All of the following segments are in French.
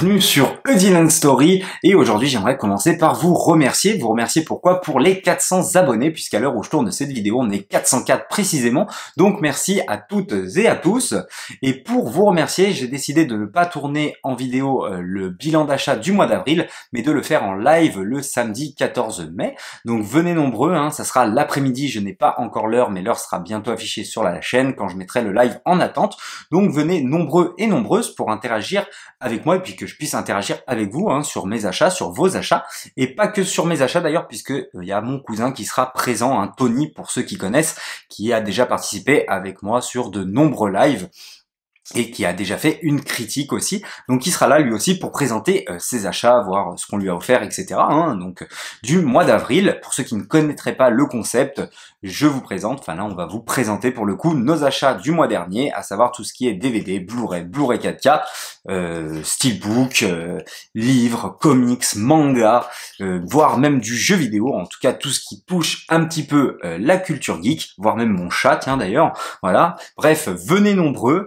bienvenue sur Eudyland Story et aujourd'hui j'aimerais commencer par vous remercier. Vous remercier pourquoi? Pour les 400 abonnés puisqu'à l'heure où je tourne cette vidéo on est 404 précisément. Donc merci à toutes et à tous. Et pour vous remercier j'ai décidé de ne pas tourner en vidéo euh, le bilan d'achat du mois d'avril mais de le faire en live le samedi 14 mai. Donc venez nombreux, hein, ça sera l'après-midi, je n'ai pas encore l'heure mais l'heure sera bientôt affichée sur la chaîne quand je mettrai le live en attente. Donc venez nombreux et nombreuses pour interagir avec moi et puis que je puisse interagir avec vous hein, sur mes achats, sur vos achats, et pas que sur mes achats d'ailleurs, puisque il euh, y a mon cousin qui sera présent, hein, Tony pour ceux qui connaissent, qui a déjà participé avec moi sur de nombreux lives et qui a déjà fait une critique aussi, donc qui sera là lui aussi pour présenter euh, ses achats, voir ce qu'on lui a offert, etc. Hein, donc du mois d'avril. Pour ceux qui ne connaîtraient pas le concept, je vous présente, enfin là on va vous présenter pour le coup nos achats du mois dernier, à savoir tout ce qui est DVD, Blu-ray, Blu-ray 4K, euh, steelbook, euh, livres, comics, manga, euh, voire même du jeu vidéo, en tout cas tout ce qui touche un petit peu euh, la culture geek, voire même mon chat, tiens d'ailleurs, voilà. Bref, venez nombreux,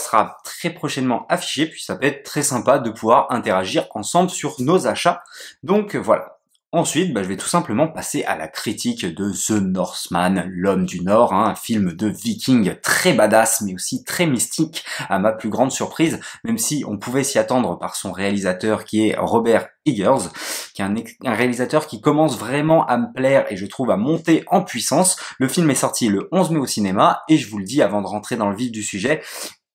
sera très prochainement affichée, puis ça peut être très sympa de pouvoir interagir ensemble sur nos achats. Donc voilà, Ensuite, bah, je vais tout simplement passer à la critique de The Northman, l'homme du Nord, hein, un film de viking très badass, mais aussi très mystique, à ma plus grande surprise, même si on pouvait s'y attendre par son réalisateur qui est Robert Eggers, qui est un, un, réalisateur qui commence vraiment à me plaire et je trouve à monter en puissance. Le film est sorti le 11 mai au cinéma, et je vous le dis avant de rentrer dans le vif du sujet,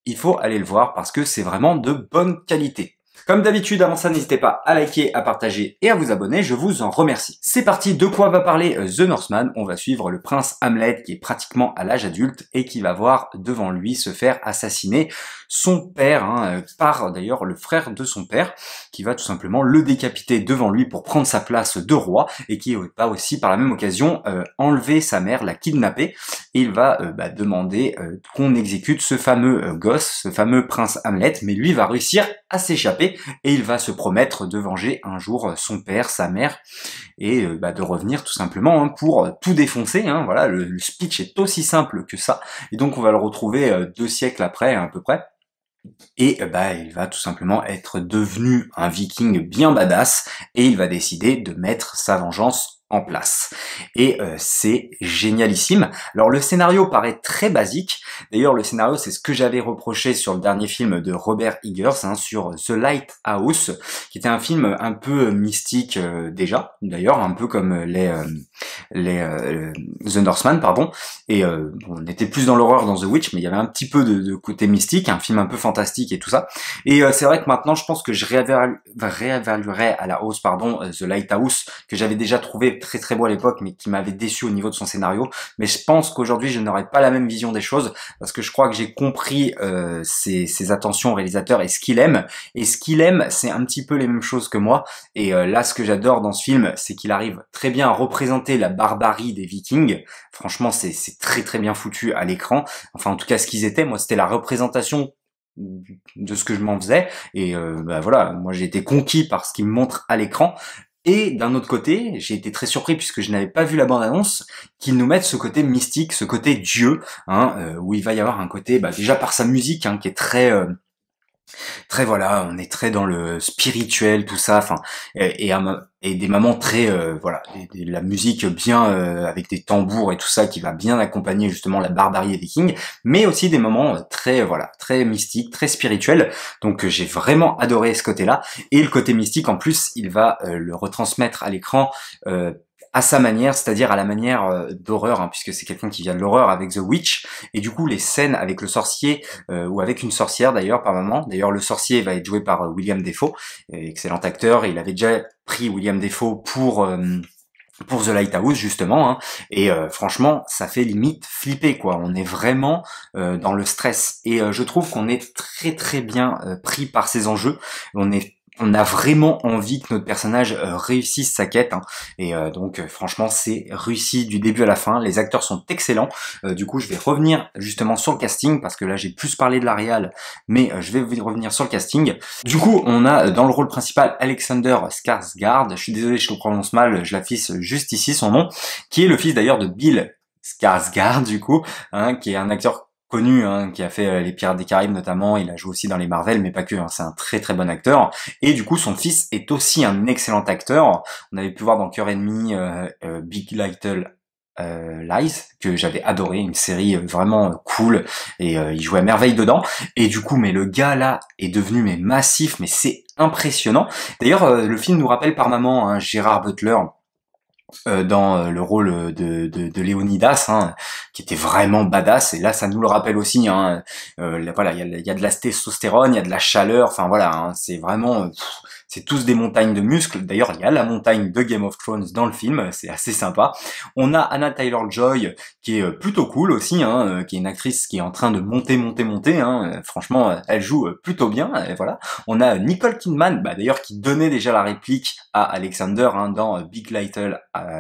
il faut aller le voir parce que c'est vraiment de bonne qualité. Comme d'habitude, avant ça, n'hésitez pas à liker, à partager et à vous abonner, je vous en remercie. C'est parti, de quoi va parler euh, The Northman? On va suivre le prince Hamlet qui est pratiquement à l'âge adulte et qui va voir devant lui se faire assassiner son père, hein, euh, par d'ailleurs le frère de son père, qui va tout simplement le décapiter devant lui pour prendre sa place de roi et qui va aussi par la même occasion euh, enlever sa mère, la kidnapper. Il va bah, demander qu'on exécute ce fameux gosse, ce fameux prince Hamlet, mais lui va réussir à s'échapper et il va se promettre de venger un jour son père, sa mère et euh, bah, de revenir tout simplement hein, pour tout défoncer. Hein, voilà, le, speech est aussi simple que ça et donc on va le retrouver euh, deux siècles après à peu près. Et bah il va tout simplement être devenu un viking bien badass et il va décider de mettre sa vengeance en place. Et euh, c'est génialissime. Alors le scénario paraît très basique. D'ailleurs le scénario c'est ce que j'avais reproché sur le dernier film de Robert Eggers hein, sur The Lighthouse, qui était un film un peu mystique euh, déjà, d'ailleurs un peu comme les euh, les The Northman pardon. Et on était plus dans l'horreur dans The Witch, mais il y avait un petit peu de, côté mystique, un film un peu fantastique et tout ça. Et c'est vrai que maintenant je pense que je réévaluerai à la hausse pardon The Lighthouse que j'avais déjà trouvé très très beau à l'époque, mais qui m'avait déçu au niveau de son scénario. Mais je pense qu'aujourd'hui, je n'aurais pas la même vision des choses, parce que je crois que j'ai compris euh, ses, ses, attentions au réalisateur et ce qu'il aime. Et ce qu'il aime, c'est un petit peu les mêmes choses que moi. Et euh, là, ce que j'adore dans ce film, c'est qu'il arrive très bien à représenter la barbarie des Vikings. Franchement, c'est très très bien foutu à l'écran. Enfin, en tout cas, ce qu'ils étaient, moi, c'était la représentation de ce que je m'en faisais et euh, bah voilà moi j'ai été conquis par ce qu'il me montre à l'écran et d'un autre côté, j'ai été très surpris puisque je n'avais pas vu la bande-annonce, qu'ils nous mettent ce côté mystique, ce côté Dieu, hein, euh, où il va y avoir un côté, bah, déjà par sa musique, hein, qui est très euh, très voilà, on est très dans le spirituel, tout ça, enfin, et, et, des moments très euh, voilà, la musique bien euh, avec des tambours et tout ça qui va bien accompagner justement la barbarie des Vikings, mais aussi des moments euh, très voilà, très mystiques, très spirituels. Donc j'ai vraiment adoré ce côté-là et le côté mystique en plus, il va le retransmettre à l'écran à sa manière, c'est-à-dire à la manière euh, d'horreur, hein, puisque c'est quelqu'un qui vient de l'horreur avec The Witch, et du coup les scènes avec le sorcier, euh, ou avec une sorcière d'ailleurs par moment, d'ailleurs le sorcier va être joué par euh, William Defoe, excellent acteur, il avait déjà pris William Defoe pour pour The Lighthouse justement hein, et franchement ça fait limite flipper quoi. On est vraiment dans le stress. Et je trouve qu'on est très très bien pris par ces enjeux. On est on a vraiment envie que notre personnage euh, réussisse sa quête. Hein. Et euh, donc euh, franchement c'est réussi du début à la fin. Les acteurs sont excellents. du coup je vais revenir justement sur le casting parce que là j'ai plus parlé de la réal, mais je vais revenir sur le casting. Du coup on a dans le rôle principal Alexander Skarsgård. Je suis désolé je le prononce mal, je l'affiche juste ici son nom, qui est le fils d'ailleurs de Bill Skarsgård du coup, hein, qui est un acteur connu, hein, qui a fait les Pirates des Caraïbes notamment, il a joué aussi dans les Marvel, mais pas que, hein, c'est un très très bon acteur. Et du coup, son fils est aussi un excellent acteur. On avait pu voir dans Cœur Ennemi Big Little euh, Lies que j'avais adoré, une série euh, vraiment euh, cool et euh, il jouait à merveille dedans. Et du coup, mais le gars là est devenu mais massif, mais c'est impressionnant. D'ailleurs, le film nous rappelle par moment hein, Gérard Butler. dans le rôle de, de, de Léonidas, hein, qui était vraiment badass, et là ça nous le rappelle aussi. Hein, voilà, il y a, de la testostérone, il y a de la chaleur, enfin voilà, hein, c'est vraiment c'est tous des montagnes de muscles. D'ailleurs, il y a la montagne de Game of Thrones dans le film, c'est assez sympa. On a Anna Taylor-Joy qui est euh, plutôt cool aussi, hein, euh, qui est une actrice qui est en train de monter, monter, monter. Hein. Euh, franchement, elle joue plutôt bien. Et voilà. On a Nicole Kidman, bah, d'ailleurs, qui donnait déjà la réplique à Alexander hein, dans Big Little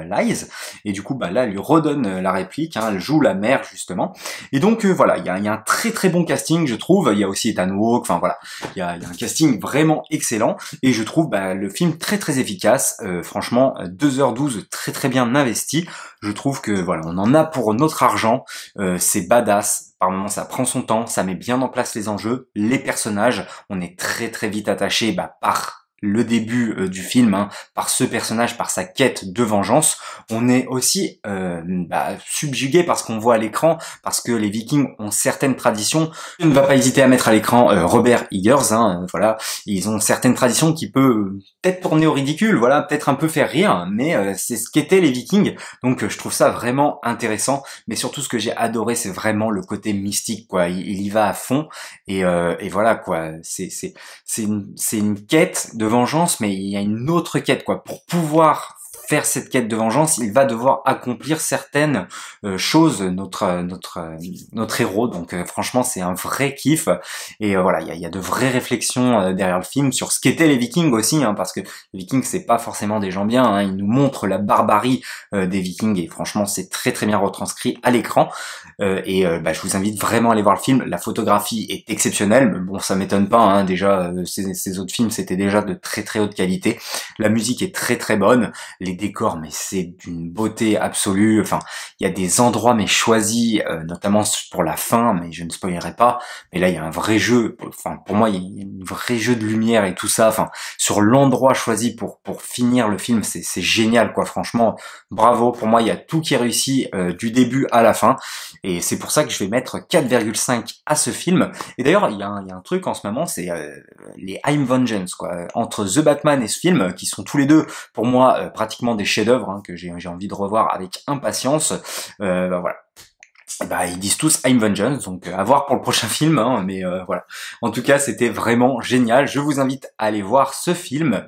Lies. Et du coup, bah, là, elle lui redonne la réplique. Hein, elle joue la mère justement. Et donc voilà, il y a, un très très bon casting, je trouve. Il y a aussi Ethan Hawke. Enfin voilà, il y a, un casting vraiment excellent. Et je trouve bah, le film très très efficace. Euh, franchement, 2h12 très très bien investi. Je trouve que voilà, on en a pour notre argent. Euh, c'est badass. Par moments, ça prend son temps, ça met bien en place les enjeux, les personnages. On est très très vite attaché bah, par le début euh, du film, hein, par ce personnage, par sa quête de vengeance, on est aussi euh, bah, subjugué par ce qu'on voit à l'écran, parce que les Vikings ont certaines traditions. Je ne va pas hésiter à mettre à l'écran euh, Robert Eggers, hein, voilà, ils ont certaines traditions qui peuvent peut-être tourner au ridicule, voilà, peut-être un peu faire rire, mais c'est ce qu'étaient les Vikings, donc je trouve ça vraiment intéressant. Mais surtout, ce que j'ai adoré, c'est vraiment le côté mystique, quoi. Il, y va à fond, et, et voilà, quoi. C'est c'est c'est une, une quête de vengeance, mais il y a une autre quête, quoi. Pour pouvoir faire cette quête de vengeance, il va devoir accomplir certaines euh, choses, notre notre notre héros. Donc euh, franchement, c'est un vrai kiff. Et euh, voilà, il y a, y a, de vraies réflexions derrière le film sur ce qu'étaient les Vikings aussi, hein, parce que les Vikings c'est pas forcément des gens bien. Hein, ils nous montrent la barbarie des Vikings et franchement, c'est très très bien retranscrit à l'écran. et bah, je vous invite vraiment à aller voir le film. La photographie est exceptionnelle. Bon, ça m'étonne pas. Hein, déjà, ces, ces autres films c'était déjà de très très haute qualité. La musique est très très bonne. Les décors, mais c'est d'une beauté absolue. Enfin, il y a des endroits mais choisis, euh, notamment pour la fin, mais je ne spoilerai pas. Mais là, il y a un vrai jeu. Enfin, pour moi, il y a un vrai jeu de lumière et tout ça. Enfin, sur l'endroit choisi pour pour finir le film, c'est génial, quoi. Franchement, bravo. Pour moi, il y a tout qui est réussi euh, du début à la fin. Et c'est pour ça que je vais mettre 4,5 à ce film. Et d'ailleurs, il y, y a un truc en ce moment, c'est euh, les I'm Vengeance, quoi. Entre The Batman et ce film, qui sont tous les deux, pour moi, pratiquement des chefs-d'œuvre hein, que j'ai envie de revoir avec impatience. Euh, bah, voilà. Bah, ils disent tous I'm Vengeance, donc euh, à voir pour le prochain film, hein, mais euh, voilà. En tout cas, c'était vraiment génial. Je vous invite à aller voir ce film.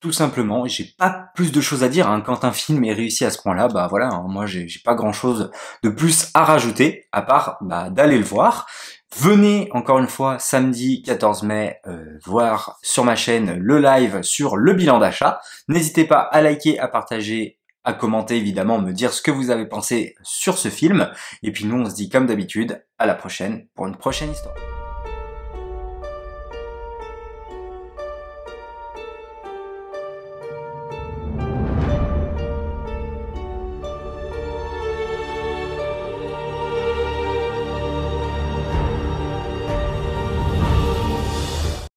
Tout simplement, j'ai pas plus de choses à dire. Hein. Quand un film est réussi à ce point-là, bah voilà, hein, moi j'ai pas grand-chose de plus à rajouter, à part bah, d'aller le voir. Venez encore une fois samedi 14 mai euh, voir sur ma chaîne le live sur le bilan d'achat. N'hésitez pas à liker, à partager, à commenter évidemment, me dire ce que vous avez pensé sur ce film. Et puis nous on se dit comme d'habitude à la prochaine pour une prochaine histoire.